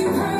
you hurt.